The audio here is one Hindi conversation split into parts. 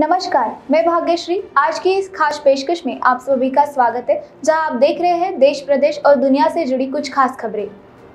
नमस्कार, मैं भाग्यश्री। आज की इस खास पेशकश में आप सभी का स्वागत है, जहाँ आप देख रहे हैं देश, प्रदेश और दुनिया से जुड़ी कुछ खास खबरें।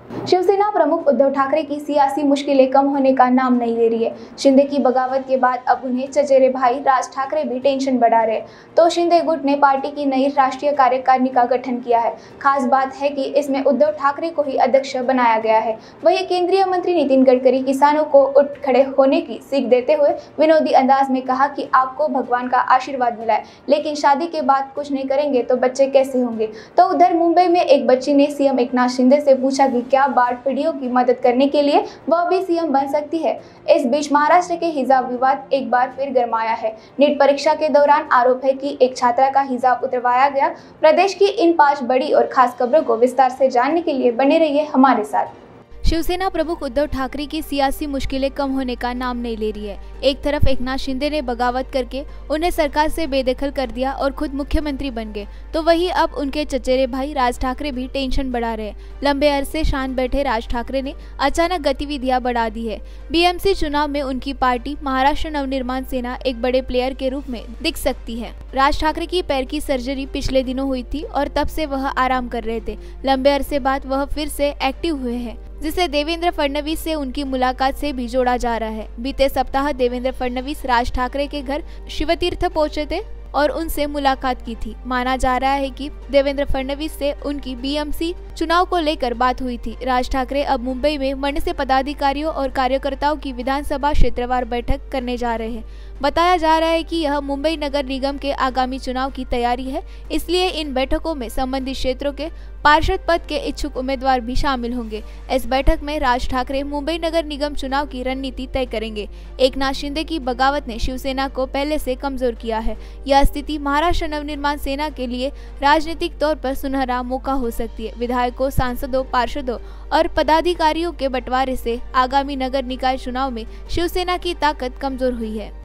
शिवसेना प्रमुख उद्धव ठाकरे की सियासी मुश्किलें कम होने का नाम नहीं ले रही है। शिंदे की बगावत के बाद अब उन्हें चचेरे भाई राज ठाकरे भी टेंशन बढ़ा रहे तो शिंदे गुट ने पार्टी की नई राष्ट्रीय कार्यकारिणी का गठन किया है। खास बात है कि इसमें उद्धव ठाकरे को ही अध्यक्ष बनाया गया है। वही केंद्रीय मंत्री नितिन गडकरी किसानों को उठ खड़े होने की सीख देते हुए विनोदी अंदाज में कहा कि आपको भगवान का आशीर्वाद मिला है। लेकिन शादी के बाद कुछ नहीं करेंगे तो बच्चे कैसे होंगे? तो उधर मुंबई में एक बच्ची ने सीएम एकनाथ शिंदे से पूछा कि क्या बाढ़ पीढ़ियों की मदद करने के लिए वह भी सीएम बन सकती है? इस बीच महाराष्ट्र के हिजाब विवाद एक बार फिर गर्माया है। नीट परीक्षा के दौरान आरोप है कि एक छात्रा का हिजाब उतरवाया गया। प्रदेश की इन पाँच बड़ी और खास खबरों को विस्तार से जानने के लिए बने रहिए हमारे साथ। शिवसेना प्रमुख उद्धव ठाकरे की सियासी मुश्किलें कम होने का नाम नहीं ले रही है। एक तरफ़ एकनाथ शिंदे ने बगावत करके उन्हें सरकार से बेदखल कर दिया और खुद मुख्यमंत्री बन गए तो वही अब उनके चचेरे भाई राज ठाकरे भी टेंशन बढ़ा रहे लंबे अरसे शांत बैठे राज ठाकरे ने अचानक गतिविधियाँ बढ़ा दी है। बीएमसी चुनाव में उनकी पार्टी महाराष्ट्र नवनिर्माण सेना एक बड़े प्लेयर के रूप में दिख सकती है। राज ठाकरे की पैर की सर्जरी पिछले दिनों हुई थी और तब से वह आराम कर रहे थे। लंबे अरसे बाद वह फिर से एक्टिव हुए हैं। जिसे देवेंद्र फडणवीस से उनकी मुलाकात से भी जोड़ा जा रहा है। बीते सप्ताह देवेंद्र फडणवीस राज ठाकरे के घर शिवतीर्थ पहुँचे थे और उनसे मुलाकात की थी। माना जा रहा है कि देवेंद्र फडणवीस से उनकी बीएमसी चुनाव को लेकर बात हुई थी। राज ठाकरे अब मुंबई में मंड से पदाधिकारियों और कार्यकर्ताओं की विधानसभा क्षेत्रवार बैठक करने जा रहे हैं। बताया जा रहा है कि यह मुंबई नगर निगम के आगामी चुनाव की तैयारी है, इसलिए इन बैठकों में संबंधित क्षेत्रों के पार्षद पद के इच्छुक उम्मीदवार भी शामिल होंगे। इस बैठक में राज ठाकरे मुंबई नगर निगम चुनाव की रणनीति तय करेंगे। एक नाथ शिंदे की बगावत ने शिवसेना को पहले से कमज़ोर किया है। यह स्थिति महाराष्ट्र नवनिर्माण सेना के लिए राजनीतिक तौर पर सुनहरा मौका हो सकती है। विधायकों, सांसदों, पार्षदों और पदाधिकारियों के बंटवारे से आगामी नगर निकाय चुनाव में शिवसेना की ताकत कमज़ोर हुई है।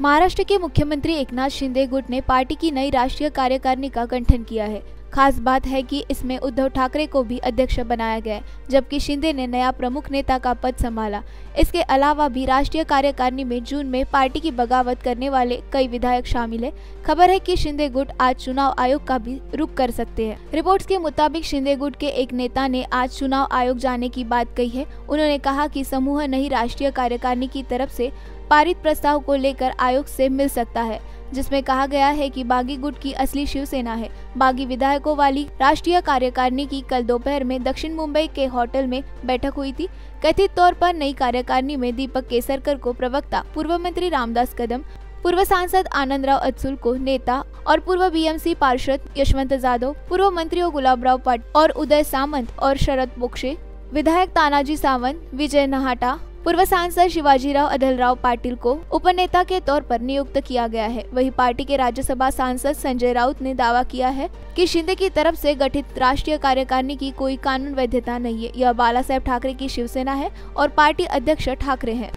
महाराष्ट्र के मुख्यमंत्री एकनाथ शिंदे गुट ने पार्टी की नई राष्ट्रीय कार्यकारिणी का गठन किया है। खास बात है कि इसमें उद्धव ठाकरे को भी अध्यक्ष बनाया गया जबकि शिंदे ने नया प्रमुख नेता का पद संभाला। इसके अलावा भी राष्ट्रीय कार्यकारिणी में जून में पार्टी की बगावत करने वाले कई विधायक शामिल है। खबर है कि शिंदे गुट आज चुनाव आयोग का भी रुख कर सकते हैं। रिपोर्ट्स के मुताबिक शिंदे गुट के एक नेता ने आज चुनाव आयोग जाने की बात कही है। उन्होंने कहा की समूह नई राष्ट्रीय कार्यकारिणी की तरफ़ से पारित प्रस्ताव को लेकर आयोग से मिल सकता है, जिसमें कहा गया है कि बागी गुट की असली शिवसेना है। बागी विधायकों वाली राष्ट्रीय कार्यकारिणी की कल दोपहर में दक्षिण मुंबई के होटल में बैठक हुई थी। कथित तौर पर नई कार्यकारिणी में दीपक केसरकर को प्रवक्ता, पूर्व मंत्री रामदास कदम, पूर्व सांसद आनंद राव अत्सुल को नेता और पूर्व बीएमसी पार्षद यशवंत जाधव, पूर्व मंत्रियों गुलाबराव पट और उदय सामंत और शरद बोक्शे विधायक तानाजी सावंत, विजय नहाटा पूर्व सांसद शिवाजीराव अधलराव पाटिल को उपनेता के तौर पर नियुक्त किया गया है। वहीं पार्टी के राज्यसभा सांसद संजय राउत ने दावा किया है कि शिंदे की तरफ़ से गठित राष्ट्रीय कार्यकारिणी की कोई कानून वैधता नहीं है। यह बाला साहेब ठाकरे की शिवसेना है और पार्टी अध्यक्ष ठाकरे हैं।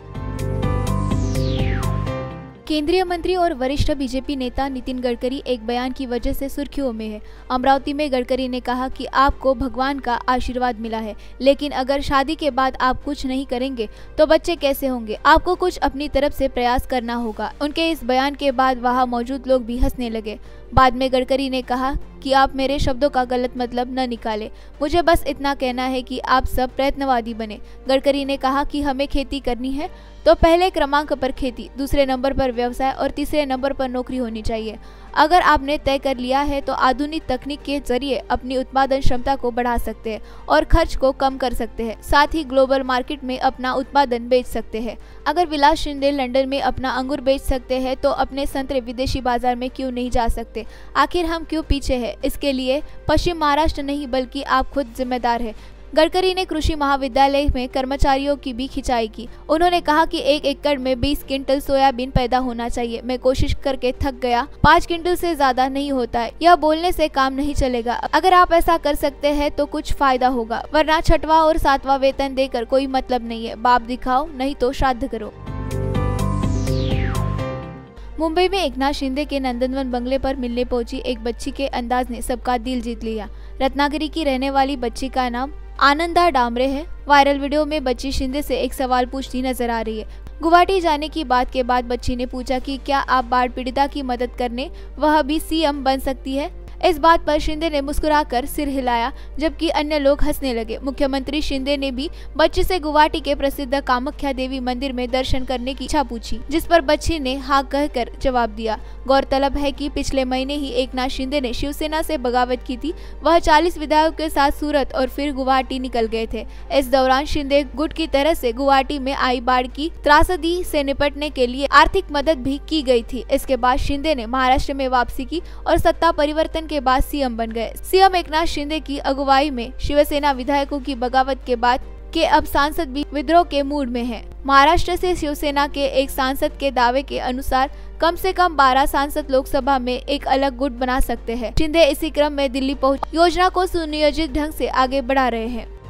केंद्रीय मंत्री और वरिष्ठ बीजेपी नेता नितिन गडकरी एक बयान की वजह से सुर्खियों में है। अमरावती में गडकरी ने कहा कि आपको भगवान का आशीर्वाद मिला है, लेकिन अगर शादी के बाद आप कुछ नहीं करेंगे तो बच्चे कैसे होंगे? आपको कुछ अपनी तरफ़ से प्रयास करना होगा। उनके इस बयान के बाद वहाँ मौजूद लोग भी हंसने लगे। बाद में गडकरी ने कहा कि आप मेरे शब्दों का गलत मतलब न निकाले। मुझे बस इतना कहना है कि आप सब प्रयत्नवादी बने। गडकरी ने कहा कि हमें खेती करनी है तो पहले क्रमांक पर खेती, दूसरे नंबर पर व्यवसाय और तीसरे नंबर पर नौकरी होनी चाहिए। अगर आपने तय कर लिया है तो आधुनिक तकनीक के ज़रिए अपनी उत्पादन क्षमता को बढ़ा सकते हैं और खर्च को कम कर सकते हैं। साथ ही ग्लोबल मार्केट में अपना उत्पादन बेच सकते हैं। अगर विलास शिंदे लंदन में अपना अंगूर बेच सकते हैं तो अपने संतरे विदेशी बाज़ार में क्यों नहीं जा सकते? आखिर हम क्यों पीछे हैं? इसके लिए पश्चिम महाराष्ट्र नहीं, बल्कि आप खुद जिम्मेदार है। गडकरी ने कृषि महाविद्यालय में कर्मचारियों की भी खिंचाई की। उन्होंने कहा कि एक एकड़ में 20 क्विंटल सोयाबीन पैदा होना चाहिए। मैं कोशिश करके थक गया। पाँच क्विंटल से ज़्यादा नहीं होता। है यह बोलने से काम नहीं चलेगा। अगर आप ऐसा कर सकते हैं तो कुछ फ़ायदा होगा। वरना छठवा और सातवां वेतन देकर कोई मतलब नहीं है। बाप दिखाओ, नहीं तो श्राद्ध करो। मुंबई में एकनाथ शिंदे के नंदनवन बंगले पर मिलने पहुँची एक बच्ची के अंदाज ने सबका दिल जीत लिया। रत्नागिरी की रहने वाली बच्ची का नाम आनंदा डामरे है। वायरल वीडियो में बच्ची शिंदे से एक सवाल पूछती नज़र आ रही है। गुवाहाटी जाने की बात के बाद बच्ची ने पूछा कि क्या आप बाढ़ पीड़िता की मदद करने वह भी सीएम बन सकती है? इस बात पर शिंदे ने मुस्कुराकर सिर हिलाया, जबकि अन्य लोग हंसने लगे। मुख्यमंत्री शिंदे ने भी बच्ची से गुवाहाटी के प्रसिद्ध कामाख्या देवी मंदिर में दर्शन करने की इच्छा पूछी, जिस पर बच्ची ने हाँ कहकर जवाब दिया। गौरतलब है कि पिछले महीने ही एक शिंदे ने शिवसेना से बगावत की थी। वह 40 विधायकों के साथ सूरत और फिर गुवाहाटी निकल गए थे। इस दौरान शिंदे गुट की तरह से गुवाहाटी में आई बाढ़ की त्रासदी से निपटने के लिए आर्थिक मदद भी की गई थी। इसके बाद शिंदे ने महाराष्ट्र में वापसी की और सत्ता परिवर्तन के बाद सीएम बन गए। सीएम एकनाथ शिंदे की अगुवाई में शिवसेना विधायकों की बगावत के बाद के अब सांसद भी विद्रोह के मूड में हैं। महाराष्ट्र से शिवसेना के एक सांसद के दावे के अनुसार कम से कम 12 सांसद लोकसभा में एक अलग गुट बना सकते हैं। शिंदे इसी क्रम में दिल्ली पहुँच योजना को सुनियोजित ढंग से आगे बढ़ा रहे हैं।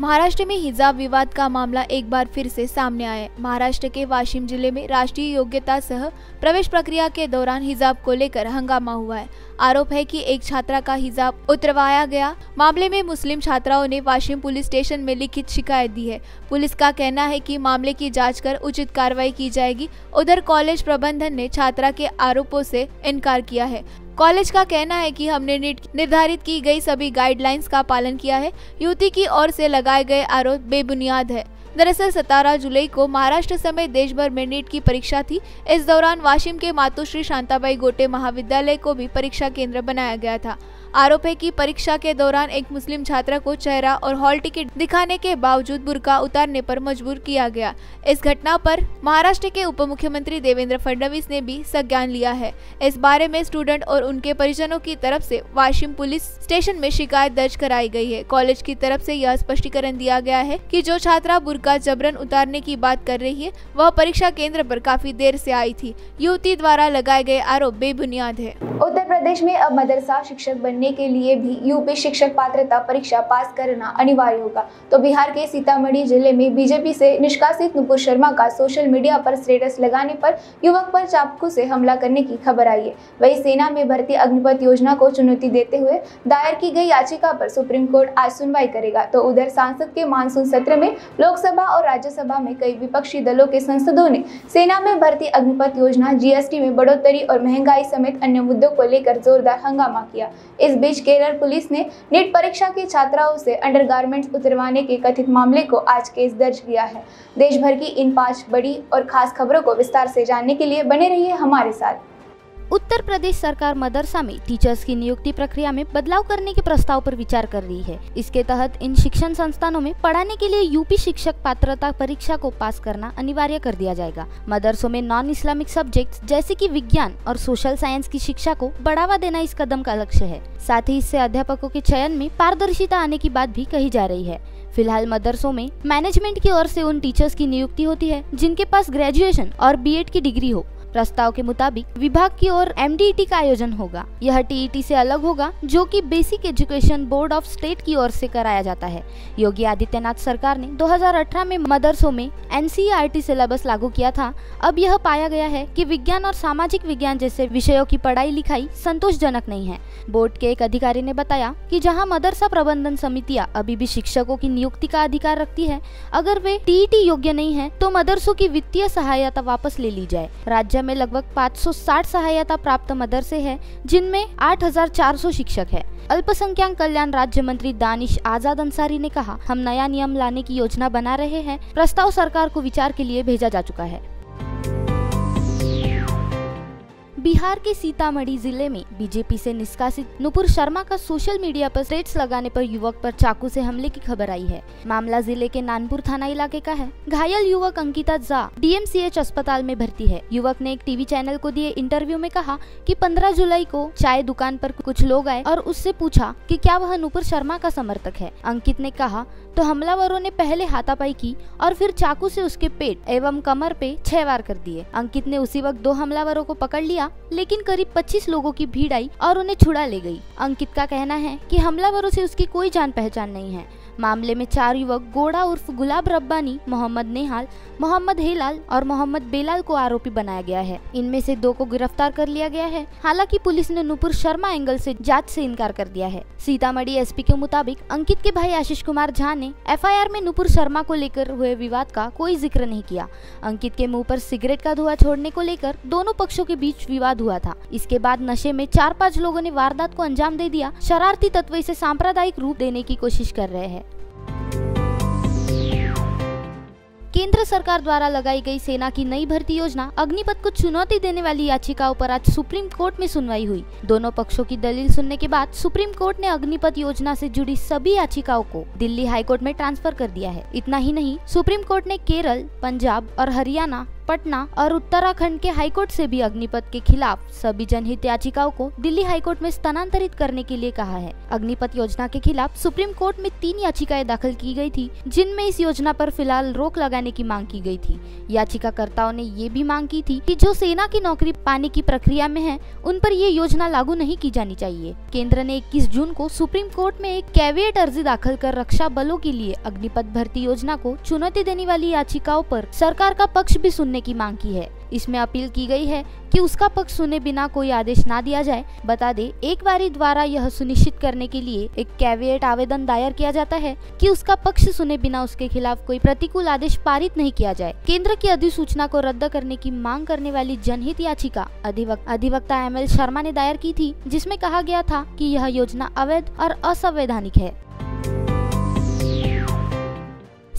महाराष्ट्र में हिजाब विवाद का मामला एक बार फिर से सामने आया। महाराष्ट्र के वाशिम ज़िले में राष्ट्रीय योग्यता सह प्रवेश प्रक्रिया के दौरान हिजाब को लेकर हंगामा हुआ है। आरोप है कि एक छात्रा का हिजाब उतरवाया गया। मामले में मुस्लिम छात्राओं ने वाशिम पुलिस स्टेशन में लिखित शिकायत दी है। पुलिस का कहना है कि मामले की जाँच कर उचित कार्रवाई की जाएगी। उधर कॉलेज प्रबंधन ने छात्रा के आरोपों से इनकार किया है। कॉलेज का कहना है कि हमने निर्धारित की गई सभी गाइडलाइंस का पालन किया है। युवती की ओर से लगाए गए आरोप बेबुनियाद है। दरअसल सतारह जुलाई को महाराष्ट्र समेत देश भर में नीट की परीक्षा थी। इस दौरान वाशिम के मातोश्री शांताबाई गोटे महाविद्यालय को भी परीक्षा केंद्र बनाया गया था। आरोप है कि परीक्षा के दौरान एक मुस्लिम छात्रा को चेहरा और हॉल टिकट दिखाने के बावजूद बुरका उतारने पर मजबूर किया गया। इस घटना पर महाराष्ट्र के उप मुख्यमंत्री देवेंद्र फडणवीस ने भी संज्ञान लिया है। इस बारे में स्टूडेंट और उनके परिजनों की तरफ़ से वाशिम पुलिस स्टेशन में शिकायत दर्ज कराई गई है। कॉलेज की तरफ़ से यह स्पष्टीकरण दिया गया है कि जो छात्रा बुरका जबरन उतारने की बात कर रही है, वह परीक्षा केंद्र पर काफ़ी देर से आई थी। युवती द्वारा लगाए गए आरोप बेबुनियाद है। उत्तर प्रदेश में अब मदरसा शिक्षक बनने के लिए भी यूपी शिक्षक पात्रता परीक्षा पास करना अनिवार्य होगा। तो बिहार के सीतामढ़ी ज़िले में बीजेपी से निष्कासित नुपुर शर्मा का सोशल मीडिया पर स्टेटस लगाने पर युवक पर चाकू से हमला करने की खबर आई है। वही सेना में भर्ती अग्निपथ योजना को चुनौती देते हुए दायर की गई याचिका पर सुप्रीम कोर्ट आज सुनवाई करेगा। तो उधर सांसद के मानसून सत्र में लोकसभा और राज्यसभा में कई विपक्षी दलों के सांसदों ने सेना में भर्ती अग्निपथ योजना जीएसटी में बढ़ोतरी और महँगाई समेत अन्य मुद्दों को लेकर जोरदार हंगामा किया। इस बीच केरल पुलिस ने नीट परीक्षा की छात्राओं से अंडरगारमेंट्स उतरवाने के कथित मामले को आज केस दर्ज किया है। देश भर की इन पाँच बड़ी और खास खबरों को विस्तार से जानने के लिए बने रहिए हमारे साथ। उत्तर प्रदेश सरकार मदरसा में टीचर्स की नियुक्ति प्रक्रिया में बदलाव करने के प्रस्ताव पर विचार कर रही है। इसके तहत इन शिक्षण संस्थानों में पढ़ाने के लिए यूपी शिक्षक पात्रता परीक्षा को पास करना अनिवार्य कर दिया जाएगा। मदरसों में नॉन इस्लामिक सब्जेक्ट जैसे की विज्ञान और सोशल साइंस की शिक्षा को बढ़ावा देना इस कदम का लक्ष्य है। साथ ही इससे अध्यापकों के चयन में पारदर्शिता आने की बात भी कही जा रही है। फ़िलहाल मदरसों में मैनेजमेंट की ओर से उन टीचर्स की नियुक्ति होती है, जिनके पास ग्रेजुएशन और बीएड की डिग्री हो। प्रस्ताव के मुताबिक विभाग की ओर एमडीटी का आयोजन होगा। यह टीईटी से अलग होगा, जो कि basic education board of state की ओर से कराया जाता है। योगी आदित्यनाथ सरकार ने 2018 में मदरसों में एनसीईआरटी सिलेबस लागू किया था। अब यह पाया गया है कि विज्ञान और सामाजिक विज्ञान जैसे विषयों की पढ़ाई लिखाई संतोषजनक नहीं है। बोर्ड के एक अधिकारी ने बताया कि जहाँ मदरसा प्रबंधन समितियाँ अभी भी शिक्षकों की नियुक्ति का अधिकार रखती है, अगर वे टीईटी योग्य नहीं है तो मदरसों की वित्तीय सहायता वापस ले ली जाए। राज्य राज्य में लगभग 560 सहायता प्राप्त मदरसे हैं जिनमें 8,400 शिक्षक हैं। अल्पसंख्यक कल्याण राज्य मंत्री दानिश आज़ाद अंसारी ने कहा हम नया नियम लाने की योजना बना रहे हैं प्रस्ताव सरकार को विचार के लिए भेजा जा चुका है बिहार के सीतामढ़ी ज़िले में बीजेपी से निष्कासित नुपुर शर्मा का सोशल मीडिया पर स्टेट्स लगाने पर युवक पर चाकू से हमले की खबर आई है। मामला ज़िले के नानपुर थाना इलाके का है। घायल युवक अंकिता झा डीएमसीएच अस्पताल में भर्ती है। युवक ने एक टीवी चैनल को दिए इंटरव्यू में कहा कि 15 जुलाई को चाय दुकान पर कुछ लोग आए और उससे पूछा कि क्या वह नुपुर शर्मा का समर्थक है। अंकित ने कहा तो हमलावरों ने पहले हाथापाई की और फिर चाकू से उसके पेट एवं कमर पे छह वार कर दिए। अंकित ने उसी वक्त दो हमलावरों को पकड़ लिया लेकिन करीब 25 लोगों की भीड़ आई और उन्हें छुड़ा ले गई। अंकित का कहना है कि हमलावरों से उसकी कोई जान पहचान नहीं है। मामले में चार युवक गोड़ा उर्फ़ गुलाब रब्बानी, मोहम्मद नेहाल, मोहम्मद हेलाल और मोहम्मद बेलाल को आरोपी बनाया गया है। इनमें से दो को गिरफ़्तार कर लिया गया है। हालाँकि पुलिस ने नुपुर शर्मा एंगल से जाँच से इनकार कर दिया है। सीतामढ़ी एसपी के मुताबिक अंकित के भाई आशीष कुमार झा ने एफआईआर में नुपुर शर्मा को लेकर हुए विवाद का कोई ज़िक्र नहीं किया। अंकित के मुँह पर सिगरेट का धुआँ छोड़ने को लेकर दोनों पक्षों के बीच विवाद हुआ था। इसके बाद नशे में चार पाँच लोगों ने वारदात को अंजाम दे दिया। शरारती तत्व इसे सांप्रदायिक रूप देने की कोशिश कर रहे हैं। केंद्र सरकार द्वारा लगाई गई सेना की नई भर्ती योजना अग्निपथ को चुनौती देने वाली याचिकाओं पर आज सुप्रीम कोर्ट में सुनवाई हुई। दोनों पक्षों की दलील सुनने के बाद सुप्रीम कोर्ट ने अग्निपथ योजना से जुड़ी सभी याचिकाओं को दिल्ली हाईकोर्ट में ट्रांसफ़र कर दिया है। इतना ही नहीं, सुप्रीम कोर्ट ने केरल, पंजाब और हरियाणा पटना और उत्तराखंड के हाईकोर्ट से भी अग्निपथ के खिलाफ सभी जनहित याचिकाओं को दिल्ली हाईकोर्ट में स्थानांतरित करने के लिए कहा है। अग्निपथ योजना के खिलाफ सुप्रीम कोर्ट में तीन याचिकाएँ दाखिल की गई थी, जिनमें इस योजना पर फ़िलहाल रोक लगाने की मांग की गई थी। याचिकाकर्ताओं ने ये भी मांग की थी कि जो सेना की नौकरी पाने की प्रक्रिया में है, उन पर ये योजना लागू नहीं की जानी चाहिए। केंद्र ने 21 जून को सुप्रीम कोर्ट में एक कैवियट अर्जी दाखिल कर रक्षा बलों के लिए अग्निपथ भर्ती योजना को चुनौती देने वाली याचिकाओं पर सरकार का पक्ष भी सुनने करने की मांग की है। इसमें अपील की गई है कि उसका पक्ष सुने बिना कोई आदेश ना दिया जाए। बता दे एक बारी द्वारा यह सुनिश्चित करने के लिए एक कैवियट आवेदन दायर किया जाता है कि उसका पक्ष सुने बिना उसके खिलाफ कोई प्रतिकूल आदेश पारित नहीं किया जाए। केंद्र की अधिसूचना को रद्द करने की मांग करने वाली जनहित याचिका अधिवक, अधिवक्ता एम एल शर्मा ने दायर की थी जिसमें कहा गया था की यह योजना अवैध और असंवैधानिक है।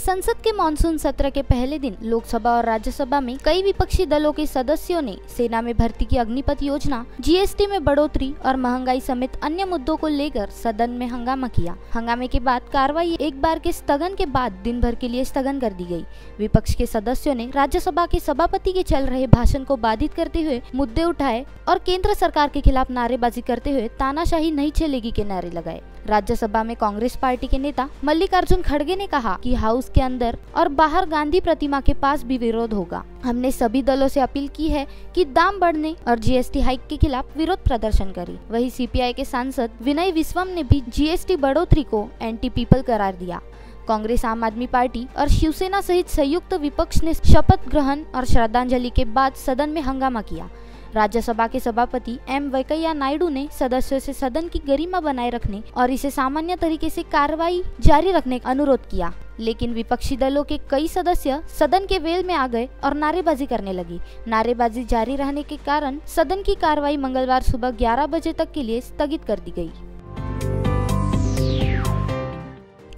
संसद के मानसून सत्र के पहले दिन लोकसभा और राज्यसभा में कई विपक्षी दलों के सदस्यों ने सेना में भर्ती की अग्निपथ योजना, जीएसटी में बढ़ोतरी और महँगाई समेत अन्य मुद्दों को लेकर सदन में हंगामा किया। हंगामे के बाद कार्रवाई एक बार के स्थगन के बाद दिन भर के लिए स्थगन कर दी गई विपक्ष के सदस्यों ने राज्यसभा के सभापति के चल रहे भाषण को बाधित करते हुए मुद्दे उठाए और केंद्र सरकार के खिलाफ नारेबाजी करते हुए तानाशाही नहीं छेलेगी के नारे लगाए। राज्यसभा में कांग्रेस पार्टी के नेता मल्लिकार्जुन खड़गे ने कहा कि हाउस के अंदर और बाहर गांधी प्रतिमा के पास भी विरोध होगा। हमने सभी दलों से अपील की है कि दाम बढ़ने और जीएसटी हाइक के खिलाफ विरोध प्रदर्शन करें। वही सीपीआई के सांसद विनय विश्वम ने भी जीएसटी बढ़ोतरी को एंटी पीपल करार दिया। कांग्रेस, आम आदमी पार्टी और शिवसेना सहित संयुक्त विपक्ष ने शपथ ग्रहण और श्रद्धांजलि के बाद सदन में हंगामा किया। राज्यसभा के सभापति एम वेंकैया नायडू ने सदस्यों से सदन की गरिमा बनाए रखने और इसे सामान्य तरीके से कार्रवाई जारी रखने का अनुरोध किया। लेकिन विपक्षी दलों के कई सदस्य सदन के वेल में आ गए और नारेबाजी करने लगी। नारेबाजी जारी रहने के कारण सदन की कार्रवाई मंगलवार सुबह 11 बजे तक के लिए स्थगित कर दी गई।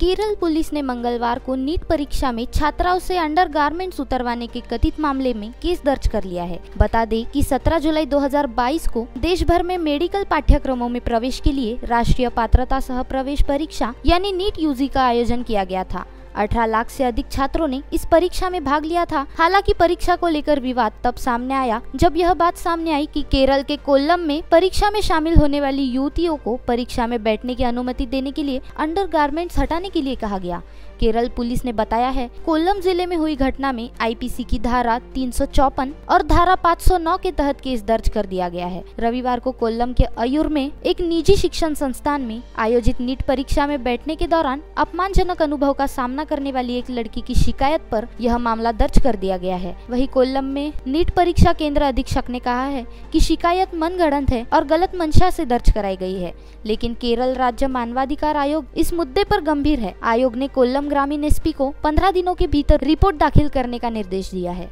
केरल पुलिस ने मंगलवार को नीट परीक्षा में छात्राओं से अंडर गारमेंट्स उतरवाने के कथित मामले में केस दर्ज कर लिया है। बता दें कि 17 जुलाई 2022 को देश भर में मेडिकल पाठ्यक्रमों में प्रवेश के लिए राष्ट्रीय पात्रता सह प्रवेश परीक्षा, यानी नीट यूजी का आयोजन किया गया था। 18 लाख से अधिक छात्रों ने इस परीक्षा में भाग लिया था। हालाँकि परीक्षा को लेकर विवाद तब सामने आया, जब यह बात सामने आई कि केरल के कोल्लम में परीक्षा में शामिल होने वाली युवतियों को परीक्षा में बैठने की अनुमति देने के लिए अंडर हटाने के लिए कहा गया। केरल पुलिस ने बताया है, कोल्लम ज़िले में हुई घटना में आईपीसी की धारा तीन और धारा 509 के तहत केस दर्ज कर दिया गया है। रविवार को कोल्लम के अयुर में एक निजी शिक्षण संस्थान में आयोजित नीट परीक्षा में बैठने के दौरान अपमानजनक अनुभव का सामना करने वाली एक लड़की की शिकायत पर यह मामला दर्ज कर दिया गया है। वही कोल्लम में नीट परीक्षा केंद्र अधीक्षक ने कहा है की शिकायत मन है और गलत मंशा से दर्ज कराई गई है, लेकिन केरल राज्य मानवाधिकार आयोग इस मुद्दे पर गंभीर है। आयोग ने कोल्लम ग्रामीण एसपी को 15 दिनों के भीतर रिपोर्ट दाखिल करने का निर्देश दिया है।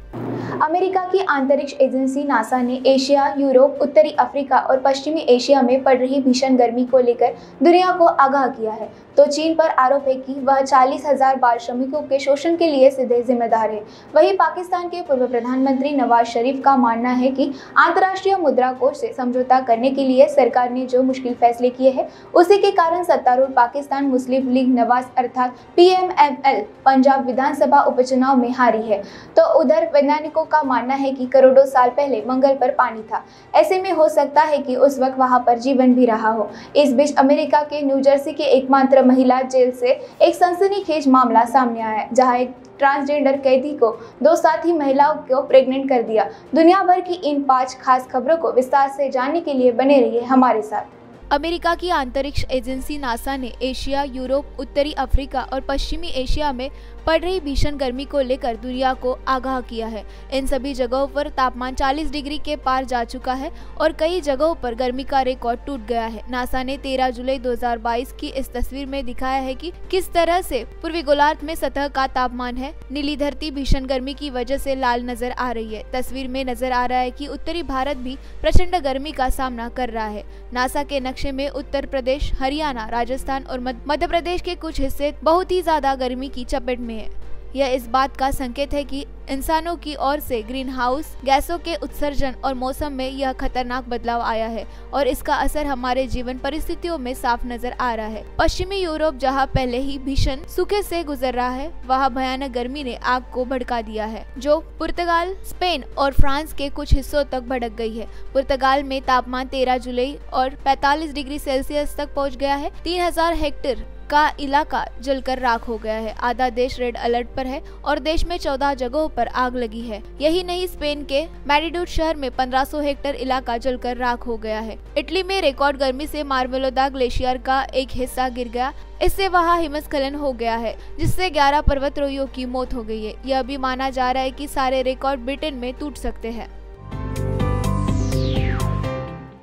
अमेरिका की अंतरिक्ष एजेंसी नासा ने एशिया, यूरोप, उत्तरी अफ्रीका और पश्चिमी एशिया में पड़ रही भीषण गर्मी को लेकर दुनिया को आगाह किया है। तो चीन पर आरोप है कि वह चालीस हज़ार बाल श्रमिकों के शोषण के लिए सीधे जिम्मेदार है। वहीं पाकिस्तान के पूर्व प्रधानमंत्री नवाज़ शरीफ का मानना है कि अंतर्राष्ट्रीय मुद्रा कोष से समझौता करने के लिए सरकार ने जो मुश्किल फैसले किए हैं, उसी के कारण सत्तारूढ़ पाकिस्तान मुस्लिम लीग नवाज़ अर्थात पीएमएमएल पंजाब विधानसभा उपचुनाव में हारी है। तो उधर वैज्ञानिकों का मानना है कि करोड़ों साल पहले मंगल पर पानी था। ऐसे में हो सकता है कि उस वक्त वहाँ पर जीवन भी रहा हो। इस बीच अमेरिका के न्यूजर्सी के एकमात्र महिला जेल से एक सनसनीखेज मामला सामने आया है, जहाँ एक ट्रांसजेंडर कैदी को दो साथी महिलाओं को प्रेग्नेंट कर दिया। दुनिया भर की इन पाँच खास खबरों को विस्तार से जानने के लिए बने रहिए हमारे साथ। अमेरिका की अंतरिक्ष एजेंसी नासा ने एशिया, यूरोप, उत्तरी अफ्रीका और पश्चिमी एशिया में पड़ रही भीषण गर्मी को लेकर दुनिया को आगाह किया है। इन सभी जगहों पर तापमान 40 डिग्री के पार जा चुका है और कई जगहों पर गर्मी का रिकॉर्ड टूट गया है। नासा ने 13 जुलाई 2022 की इस तस्वीर में दिखाया है कि किस तरह से पूर्वी गोलार्ध में सतह का तापमान है। नीली धरती भीषण गर्मी की वजह से लाल नज़र आ रही है। तस्वीर में नज़र आ रहा है कि उत्तरी भारत भी प्रचंड गर्मी का सामना कर रहा है। नासा के नक्शे में उत्तर प्रदेश, हरियाणा, राजस्थान और मध्य प्रदेश के कुछ हिस्से बहुत ही ज़्यादा गर्मी की चपेट में है यह इस बात का संकेत है कि इंसानों की ओर से ग्रीन हाउस गैसों के उत्सर्जन और मौसम में यह खतरनाक बदलाव आया है और इसका असर हमारे जीवन परिस्थितियों में साफ़ नज़र आ रहा है। पश्चिमी यूरोप, जहाँ पहले ही भीषण सूखे से गुजर रहा है, वहाँ भयानक गर्मी ने आग को भड़का दिया है, जो पुर्तगाल, स्पेन और फ्रांस के कुछ हिस्सों तक भड़क गई है। पुर्तगाल में तापमान तेरह जुलाई और पैतालीस डिग्री सेल्सियस तक पहुँच गया है। तीन हज़ार हेक्टेयर का इलाका जलकर राख हो गया है। आधा देश रेड अलर्ट पर है और देश में चौदह जगहों पर आग लगी है। यही नहीं, स्पेन के मैरिडूड शहर में 1500 हेक्टेयर इलाका जलकर राख हो गया है। इटली में रिकॉर्ड गर्मी से मार्मेलोदा ग्लेशियर का एक हिस्सा गिर गया। इससे वहाँ हिमस्खलन हो गया है, जिससे 11 पर्वतरोहियों की मौत हो गई है। यह भी माना जा रहा है कि सारे रिकॉर्ड ब्रिटेन में टूट सकते हैं।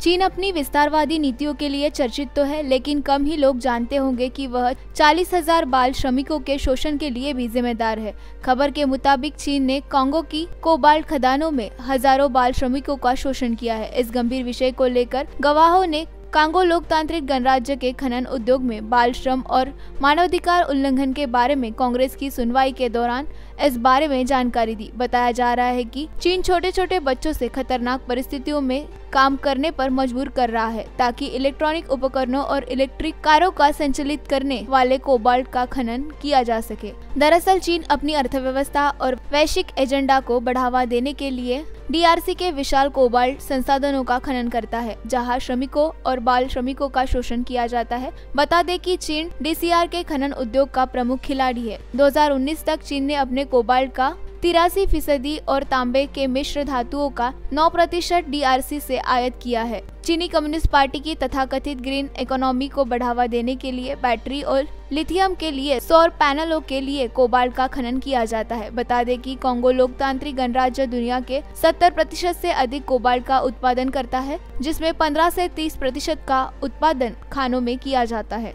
चीन अपनी विस्तारवादी नीतियों के लिए चर्चित तो है, लेकिन कम ही लोग जानते होंगे कि वह चालीस हज़ार बाल श्रमिकों के शोषण के लिए भी जिम्मेदार है। खबर के मुताबिक चीन ने कांगो की कोबाल्ट खदानों में हज़ारों बाल श्रमिकों का शोषण किया है। इस गंभीर विषय को लेकर गवाहों ने कांगो लोकतांत्रिक गणराज्य के खनन उद्योग में बाल श्रम और मानवाधिकार उल्लंघन के बारे में कांग्रेस की सुनवाई के दौरान इस बारे में जानकारी दी। बताया जा रहा है कि चीन छोटे छोटे बच्चों से खतरनाक परिस्थितियों में काम करने पर मजबूर कर रहा है, ताकि इलेक्ट्रॉनिक उपकरणों और इलेक्ट्रिक कारों का संचालित करने वाले कोबाल्ट का खनन किया जा सके। दरअसल चीन अपनी अर्थव्यवस्था और वैश्विक एजेंडा को बढ़ावा देने के लिए डीआरसी के विशाल कोबाल्ट संसाधनों का खनन करता है, जहाँ श्रमिकों और बाल श्रमिकों का शोषण किया जाता है। बता दें कि चीन डीसीआर के खनन उद्योग का प्रमुख खिलाड़ी है। 2019 तक चीन ने अपने कोबाल्ट का तिरासी फ़ीसदी और तांबे के मिश्र धातुओं का 9 प्रतिशत डी से आयत किया है। चीनी कम्युनिस्ट पार्टी की तथाकथित ग्रीन इकोनॉमी को बढ़ावा देने के लिए बैटरी और लिथियम के लिए सौर पैनलों के लिए कोबाल्ट का खनन किया जाता है। बता दें कि कांगो लोकतांत्रिक गणराज्य दुनिया के 70 प्रतिशत से अधिक कोबाल्ट का उत्पादन करता है, जिसमें 15 से 30 प्रतिशत का उत्पादन खानों में किया जाता है।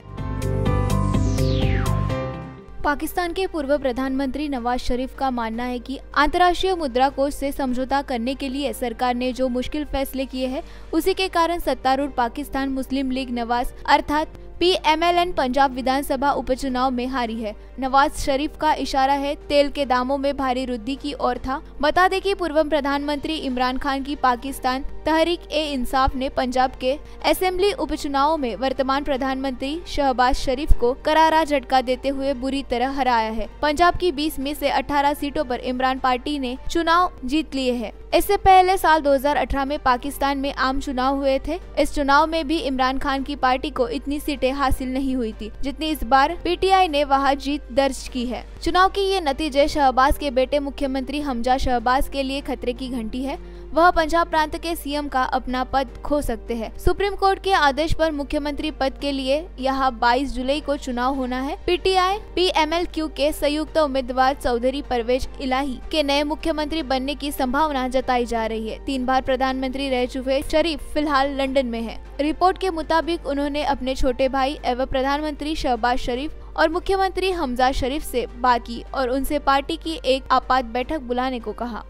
पाकिस्तान के पूर्व प्रधानमंत्री नवाज़ शरीफ का मानना है कि अंतर्राष्ट्रीय मुद्रा कोष से समझौता करने के लिए सरकार ने जो मुश्किल फैसले किए हैं, उसी के कारण सत्तारूढ़ पाकिस्तान मुस्लिम लीग नवाज़, अर्थात पीएमएलएन पंजाब विधानसभा उपचुनाव में हारी है। नवाज़ शरीफ का इशारा है, तेल के दामों में भारी वृद्धि की ओर था। बता दें कि पूर्व प्रधानमंत्री इमरान खान की पाकिस्तान तहरीक ए इंसाफ ने पंजाब के असेंबली उपचुनाव में वर्तमान प्रधानमंत्री शहबाज शरीफ को करारा झटका देते हुए बुरी तरह हराया है। पंजाब की 20 में से 18 सीटों पर इमरान पार्टी ने चुनाव जीत लिए हैं। इससे पहले साल 2018 में पाकिस्तान में आम चुनाव हुए थे। इस चुनाव में भी इमरान खान की पार्टी को इतनी सीटें हासिल नहीं हुई थी, जितनी इस बार पीटीआई ने वहाँ जीत दर्ज की है। चुनाव के ये नतीजे शहबाज के बेटे मुख्यमंत्री हमजा शहबाज के लिए खतरे की घंटी है। वह पंजाब प्रांत के सीएम का अपना पद खो सकते हैं। सुप्रीम कोर्ट के आदेश पर मुख्यमंत्री पद के लिए यहाँ 22 जुलाई को चुनाव होना है। पीटीआई, पीएमएलक्यू के संयुक्त उम्मीदवार चौधरी परवेज इलाही के नए मुख्यमंत्री बनने की संभावना जताई जा रही है। तीन बार प्रधानमंत्री रह चुके शरीफ फ़िलहाल लंदन में है। रिपोर्ट के मुताबिक उन्होंने अपने छोटे भाई एवं प्रधानमंत्री शहबाज शरीफ और मुख्यमंत्री हमजा शरीफ से बात की और उनसे पार्टी की एक आपात बैठक बुलाने को कहा।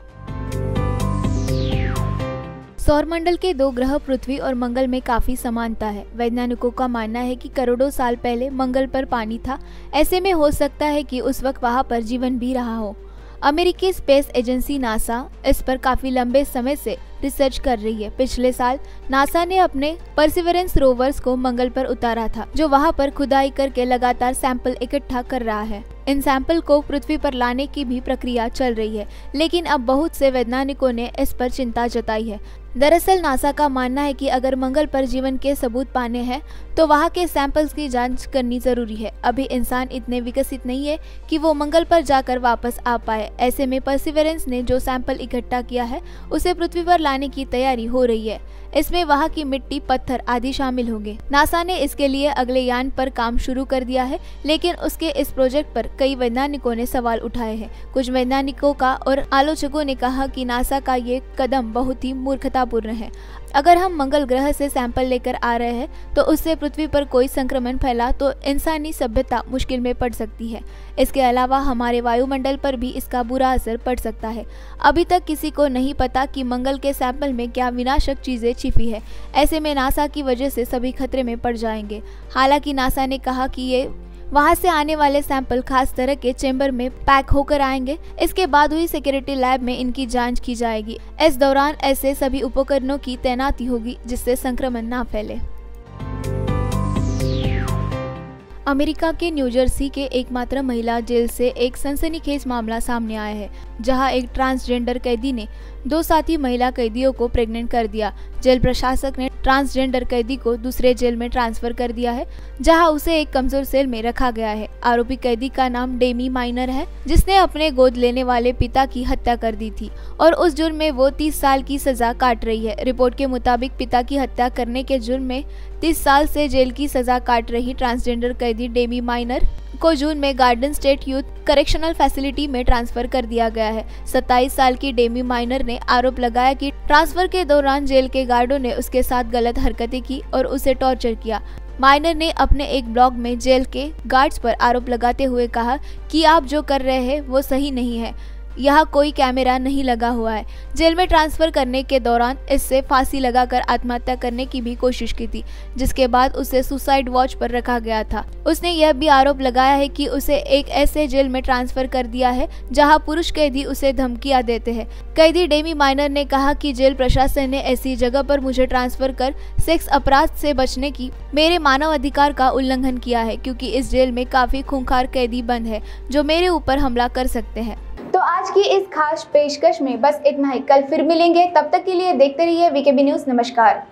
सौरमंडल के दो ग्रह पृथ्वी और मंगल में काफ़ी समानता है। वैज्ञानिकों का मानना है कि करोड़ों साल पहले मंगल पर पानी था। ऐसे में हो सकता है कि उस वक्त वहाँ पर जीवन भी रहा हो। अमेरिकी स्पेस एजेंसी नासा इस पर काफ़ी लंबे समय से रिसर्च कर रही है। पिछले साल नासा ने अपने परसिवरेंस रोवर्स को मंगल पर उतारा था, जो वहाँ पर खुदाई करके लगातार सैंपल इकट्ठा कर रहा है। इन सैंपल को पृथ्वी पर लाने की भी प्रक्रिया चल रही है, लेकिन अब बहुत से वैज्ञानिकों ने इस पर चिंता जताई है। दरअसल नासा का मानना है कि अगर मंगल पर जीवन के सबूत पाने हैं तो वहाँ के सैंपल्स की जाँच करनी ज़रूरी है। अभी इंसान इतने विकसित नहीं है कि वो मंगल पर जाकर वापस आ पाए। ऐसे में परसिवरेंस ने जो सैंपल इकट्ठा किया है, उसे पृथ्वी पर लाने की तैयारी हो रही है। इसमें वहाँ की मिट्टी, पत्थर आदि शामिल होंगे। नासा ने इसके लिए अगले यान पर काम शुरू कर दिया है, लेकिन उसके इस प्रोजेक्ट पर कई वैज्ञानिकों ने सवाल उठाए हैं। कुछ वैज्ञानिकों का और आलोचकों ने कहा कि नासा का ये कदम बहुत ही मूर्खतापूर्ण है। अगर हम मंगल ग्रह से सैंपल लेकर आ रहे हैं तो उससे पृथ्वी पर कोई संक्रमण फैला तो इंसानी सभ्यता मुश्किल में पड़ सकती है। इसके अलावा हमारे वायुमंडल पर भी इसका बुरा असर पड़ सकता है। अभी तक किसी को नहीं पता कि मंगल के सैंपल में क्या विनाशक चीज़ें छिपी है। ऐसे में नासा की वजह से सभी खतरे में पड़ जाएँगे। हालाँकि नासा ने कहा कि ये वहाँ से आने वाले सैंपल खास तरह के चेंबर में पैक होकर आएँगे। इसके बाद हुई सिक्योरिटी लैब में इनकी जाँच की जाएगी। इस दौरान ऐसे सभी उपकरणों की तैनाती होगी, जिससे संक्रमण ना फैले। अमेरिका के न्यूजर्सी के एकमात्र महिला जेल से एक सनसनीखेज मामला सामने आया है, जहाँ एक ट्रांसजेंडर कैदी ने दो साथी महिला कैदियों को प्रेग्नेंट कर दिया। जेल प्रशासक ने ट्रांसजेंडर कैदी को दूसरे जेल में ट्रांसफ़र कर दिया है, जहाँ उसे एक कमज़ोर सेल में रखा गया है। आरोपी कैदी का नाम डेमी माइनर है, जिसने अपने गोद लेने वाले पिता की हत्या कर दी थी, और उस जुर्म में वो 30 साल की सजा काट रही है। रिपोर्ट के मुताबिक पिता की हत्या करने के जुर्म में 30 साल से जेल की सजा काट रही ट्रांसजेंडर कैदी डेमी माइनर को जून में garden state youth correctional facility में ट्रांसफ़र कर दिया गया है। 27 साल की डेमी माइनर ने आरोप लगाया कि ट्रांसफ़र के दौरान जेल के गार्डों ने उसके साथ गलत हरकतें की और उसे टॉर्चर किया। माइनर ने अपने एक ब्लॉग में जेल के गार्ड्स पर आरोप लगाते हुए कहा कि आप जो कर रहे हैं, वो सही नहीं है। यहाँ कोई कैमरा नहीं लगा हुआ है। जेल में ट्रांसफ़र करने के दौरान इससे फांसी लगाकर आत्महत्या करने की भी कोशिश की थी, जिसके बाद उसे सुसाइड वॉच पर रखा गया था। उसने यह भी आरोप लगाया है कि उसे एक ऐसे जेल में ट्रांसफ़र कर दिया है, जहाँ पुरुष कैदी उसे धमकियाँ देते हैं। कैदी डेमी माइनर ने कहा कि जेल प्रशासन ने ऐसी जगह पर मुझे ट्रांसफ़र कर सेक्स अपराध से बचने की मेरे मानव अधिकार का उल्लंघन किया है, क्योंकि इस जेल में काफ़ी खूंखार कैदी बंद है, जो मेरे ऊपर हमला कर सकते हैं। आज की इस खास पेशकश में बस इतना ही। कल फिर मिलेंगे। तब तक के लिए देखते रहिए वीकेबी न्यूज़ नमस्कार।